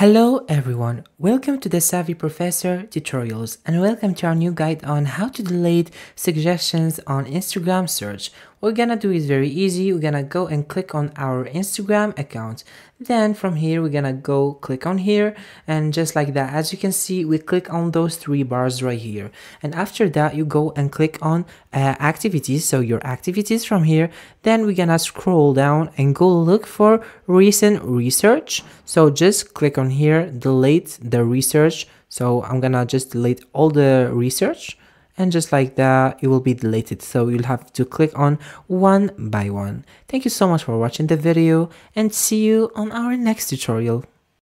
Hello everyone, welcome to the Savvy Professor tutorials and welcome to our new guide on how to delete suggestions on Instagram search. What we're gonna do is very easy, we're gonna go and click on our Instagram account. Then from here we're gonna go click on here and just like that as you can see we click on those three bars right here. And after that you go and click on uh, activities. So your activities from here. Then we're gonna scroll down and go look for recent research. So just click on here delete the research. So I'm gonna just delete all the research and just like that it will be deleted. So you'll have to click on one by one. Thank you so much for watching the video and see you on our next tutorial